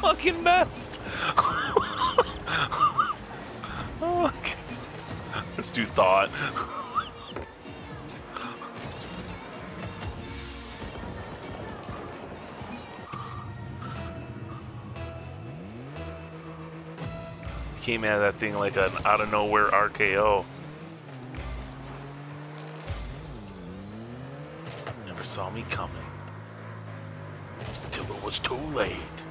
fucking messed. oh, Let's do thought. Came out of that thing like an out of nowhere RKO. Never saw me coming. Till it was too late.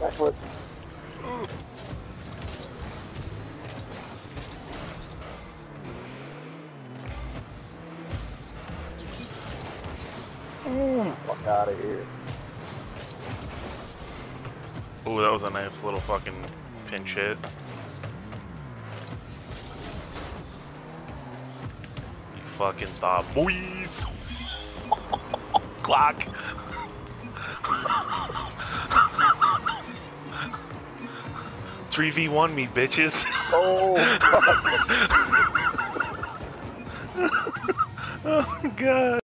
Backflip. Fuck out of here. Ooh, that was a nice little fucking pinch hit. You fucking thought, boys! Glock! 3v1 me, bitches. Oh. oh, God.